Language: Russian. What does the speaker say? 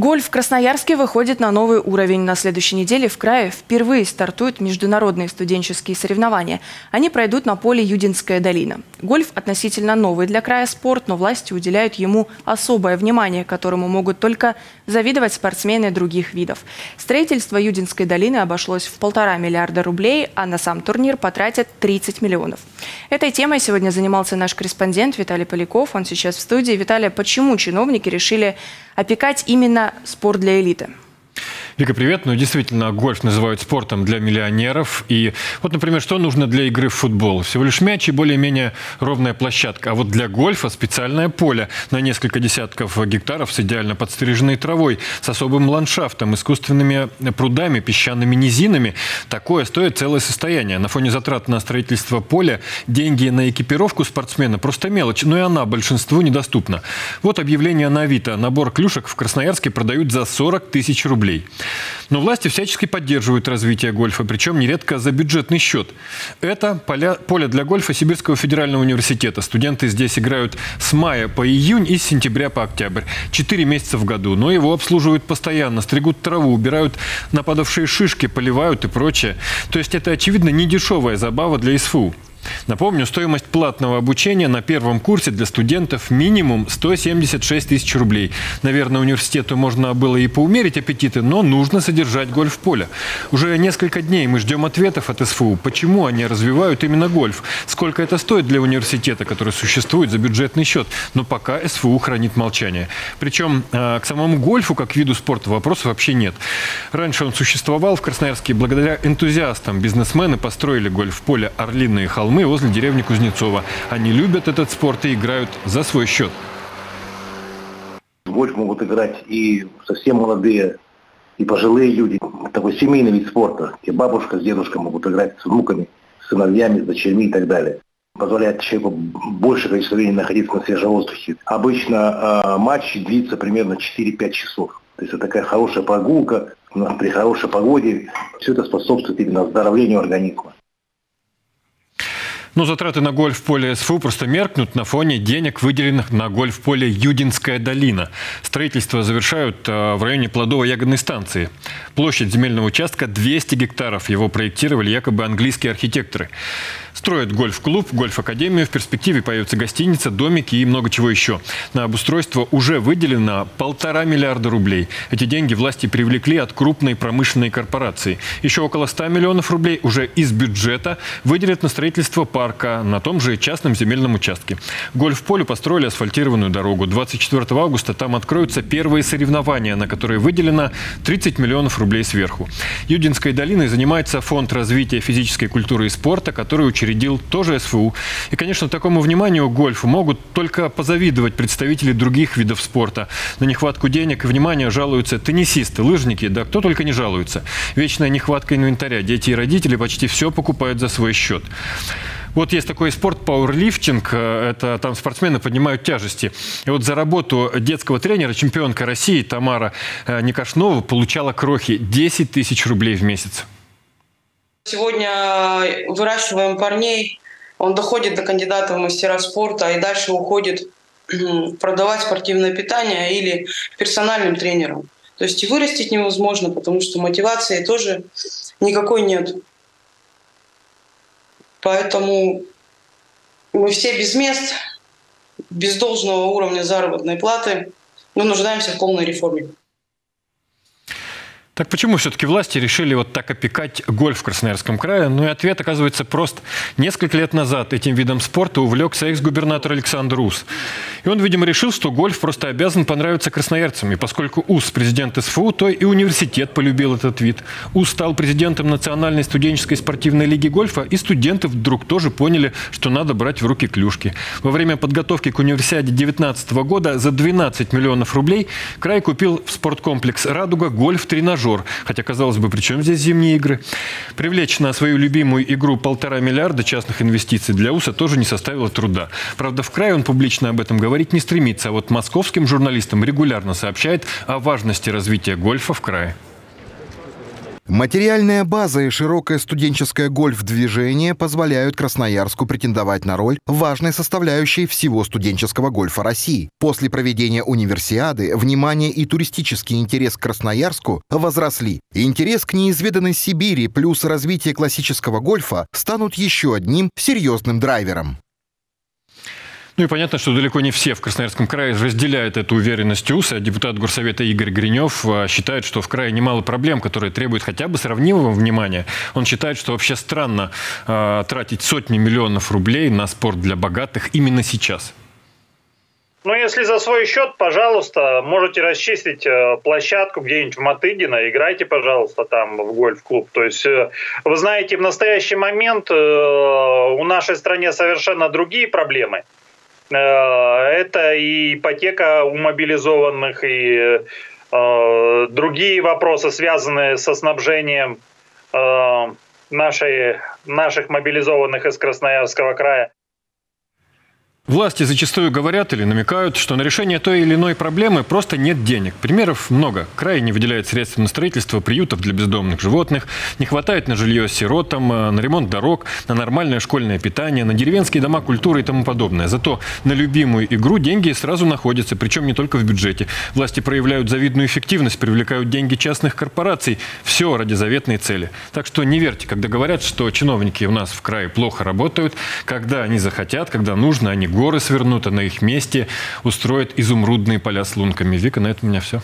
Гольф в Красноярске выходит на новый уровень. На следующей неделе в крае впервые стартуют международные студенческие соревнования. Они пройдут на поле Юдинская долина. Гольф относительно новый для края спорт, но власти уделяют ему особое внимание, которому могут только завидовать спортсмены других видов. Строительство Юдинской долины обошлось в полтора миллиарда рублей, а на сам турнир потратят 30 миллионов. Этой темой сегодня занимался наш корреспондент Виталий Поляков. Он сейчас в студии. Виталий, почему чиновники решили опекать именно спорт для элиты? Вика, привет. Ну, действительно, гольф называют спортом для миллионеров. И вот, например, что нужно для игры в футбол? Всего лишь мяч и более-менее ровная площадка. А вот для гольфа специальное поле на несколько десятков гектаров с идеально подстриженной травой, с особым ландшафтом, искусственными прудами, песчаными низинами. Такое стоит целое состояние. На фоне затрат на строительство поля деньги на экипировку спортсмена просто мелочь, но и она большинству недоступна. Вот объявление на Авито. Набор клюшек в Красноярске продают за 40 тысяч рублей. Но власти всячески поддерживают развитие гольфа, причем нередко за бюджетный счет. Это поля, поле для гольфа Сибирского федерального университета. Студенты здесь играют с мая по июнь и с сентября по октябрь. Четыре месяца в году. Но его обслуживают постоянно, стригут траву, убирают нападавшие шишки, поливают и прочее. То есть это, очевидно, не дешевая забава для СФУ. Напомню, стоимость платного обучения на первом курсе для студентов минимум 176 тысяч рублей. Наверное, университету можно было и поумерить аппетиты, но нужно содержать гольф-поле. Уже несколько дней мы ждем ответов от СФУ, почему они развивают именно гольф, сколько это стоит для университета, который существует за бюджетный счет. Но пока СФУ хранит молчание. Причем а, к самому гольфу, как виду спорта, вопросов вообще нет. Раньше он существовал в Красноярске благодаря энтузиастам. Бизнесмены построили гольф-поле «Орлиные холмы» холмы возле деревни Кузнецова. Они любят этот спорт и играют за свой счет. Гольф могут играть и совсем молодые, и пожилые люди. Такой семейный вид спорта, где бабушка с дедушкой могут играть с внуками, с сыновьями, с дочерьми и так далее. Позволяет человеку больше количество времени находиться на свежем воздухе. Обычно э, матч длится примерно 4-5 часов. То есть это такая хорошая прогулка при хорошей погоде. Все это способствует именно оздоровлению организма. Но затраты на гольф-поле СФУ просто меркнут на фоне денег, выделенных на гольф-поле Юдинская долина. Строительство завершают э, в районе Плодово-Ягодной станции. Площадь земельного участка 200 гектаров. Его проектировали якобы английские архитекторы. Строят гольф-клуб, гольф-академию. В перспективе появятся гостиница, домики и много чего еще. На обустройство уже выделено полтора миллиарда рублей. Эти деньги власти привлекли от крупной промышленной корпорации. Еще около 100 миллионов рублей уже из бюджета выделят на строительство парка на том же частном земельном участке. Гольф-полю построили асфальтированную дорогу. 24 августа там откроются первые соревнования, на которые выделено 30 миллионов рублей сверху. Юдинской долиной занимается Фонд развития физической культуры и спорта, который учредил тоже СФУ. И, конечно, такому вниманию гольфу могут только позавидовать представители других видов спорта. На нехватку денег и внимания жалуются теннисисты, лыжники, да кто только не жалуется. Вечная нехватка инвентаря. Дети и родители почти все покупают за свой счет. Вот есть такой спорт пауэрлифтинг. Это там спортсмены поднимают тяжести. И вот за работу детского тренера чемпионка России Тамара э, Никашнова получала крохи 10 тысяч рублей в месяц. Сегодня выращиваем парней, он доходит до кандидата в мастера спорта и дальше уходит продавать спортивное питание или персональным тренером. То есть и вырастить невозможно, потому что мотивации тоже никакой нет. Поэтому мы все без мест, без должного уровня заработной платы, мы нуждаемся в полной реформе. Так почему все-таки власти решили вот так опекать гольф в Красноярском крае? Ну и ответ оказывается прост. Несколько лет назад этим видом спорта увлекся экс-губернатор Александр Ус. И он, видимо, решил, что гольф просто обязан понравиться красноярцам. И поскольку Ус президент СФУ, то и университет полюбил этот вид. Ус стал президентом Национальной студенческой спортивной лиги гольфа, и студенты вдруг тоже поняли, что надо брать в руки клюшки. Во время подготовки к универсиаде 2019 года за 12 миллионов рублей край купил в спорткомплекс «Радуга» гольф-тренажер тренажер. Хотя, казалось бы, при чем здесь зимние игры? Привлечь на свою любимую игру полтора миллиарда частных инвестиций для УСА тоже не составило труда. Правда, в крае он публично об этом говорить не стремится, а вот московским журналистам регулярно сообщает о важности развития гольфа в крае. Материальная база и широкое студенческое гольф-движение позволяют Красноярску претендовать на роль важной составляющей всего студенческого гольфа России. После проведения универсиады внимание и туристический интерес к Красноярску возросли. Интерес к неизведанной Сибири плюс развитие классического гольфа станут еще одним серьезным драйвером. Ну и понятно, что далеко не все в Красноярском крае разделяют эту уверенность УСа. Депутат Горсовета Игорь Гринев а, считает, что в крае немало проблем, которые требуют хотя бы сравнимого внимания. Он считает, что вообще странно э, тратить сотни миллионов рублей на спорт для богатых именно сейчас. Ну, если за свой счет, пожалуйста, можете расчистить э, площадку где-нибудь в Матыгино, играйте, пожалуйста, там в гольф-клуб. То есть, э, вы знаете, в настоящий момент э, у нашей стране совершенно другие проблемы. Это и ипотека у мобилизованных, и другие вопросы, связанные со снабжением нашей, наших мобилизованных из Красноярского края. Власти зачастую говорят или намекают, что на решение той или иной проблемы просто нет денег. Примеров много. Край не выделяет средств на строительство приютов для бездомных животных, не хватает на жилье сиротам, э, на ремонт дорог, на нормальное школьное питание, на деревенские дома культуры и тому подобное. Зато на любимую игру деньги сразу находятся, причем не только в бюджете. Власти проявляют завидную эффективность, привлекают деньги частных корпораций. Все ради заветной цели. Так что не верьте, когда говорят, что чиновники у нас в крае плохо работают, когда они захотят, когда нужно, они горы свернут, а на их месте устроят изумрудные поля с лунками. Вика, на этом у меня все.